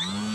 Bye.